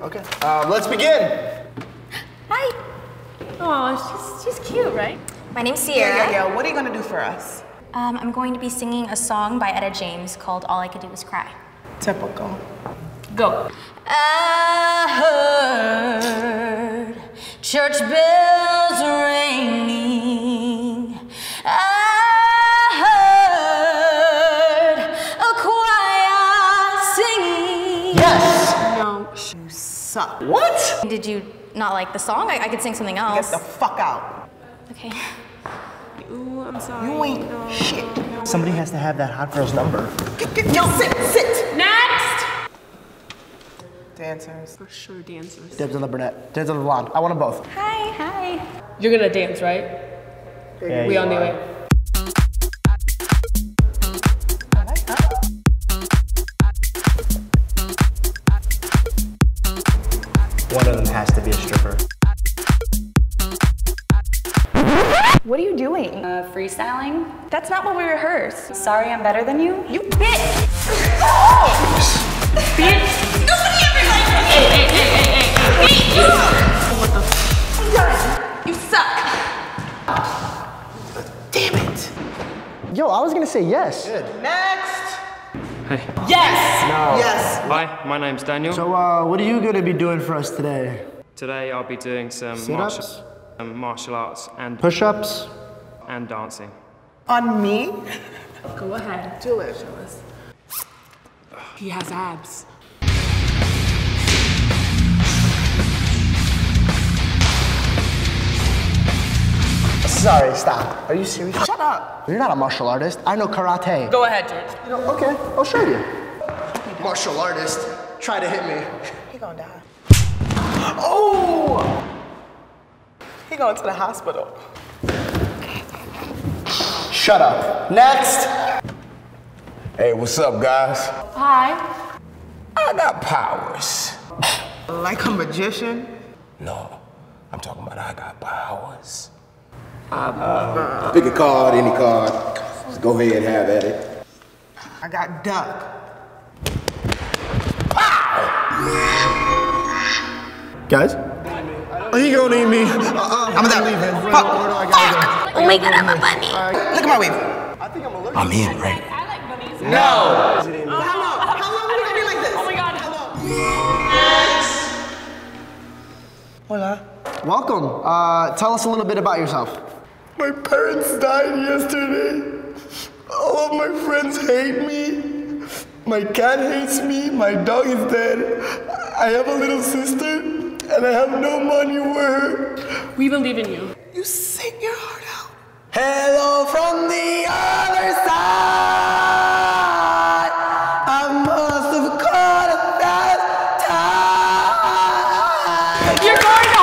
Okay. Um, let's begin. Hi, Oh, she's, she's cute, right? my name's Sierra. Yeah, yeah, yeah. What are you gonna do for us? Um, I'm going to be singing a song by Etta James called All I Could Do Was Cry. Typical. Go. I heard church bells suck. What? Did you not like the song? I, I could sing something else. Get the fuck out. Okay. Ooh, I'm sorry. You ain't No. shit. Somebody has to have that hot girl's number. Get, get, yo, sit, sit. Next! Dancers. For sure, dancers. Dibs on the brunette. Dibs on the blonde. I want them both. Hi, hi. You're gonna dance, right? Yeah, we you all knew it. One of them has to be a stripper. What are you doing? Uh, freestyling? That's not what we rehearsed. Sorry I'm better than you? You bitch! You suck. Damn it. Yo, I was gonna say yes. Next. Yes! Yes. Hi, my name's Daniel. So, uh, what are you gonna be doing for us today? Today I'll be doing some martial, um, martial arts and Push-ups? and dancing. On me? Go ahead. Do it. He has abs. Sorry, stop. Are you serious? Shut up. You're not a martial artist. I know karate. Go ahead, George. Okay, I'll show you. Martial artist. Try to hit me. He gonna die. Oh! He going to the hospital. Shut up. Next. Hey, what's up, guys? Hi. I got powers. Like a magician. No, I'm talking about I got powers. Uh, pick a card, any card. Just go ahead and have at it. I got duck. Guys? Oh, he gonna need me. Uh-uh, I'm done. leaving. Where, Fuck. where do I gotta go? Oh my god, I'm a bunny. Look at my wave. I think I'm allergic. I'm in, right? I like bunnies. How long? How long are we gonna be like this? Oh my god. Hola. Welcome. Uh, tell us a little bit about yourself. My parents died yesterday. All of my friends hate me. My cat hates me. My dog is dead. I have a little sister, and I have no money for her. We believe in you. You sing your heart out. Hello from the other side. I must have caught a bad time. You're going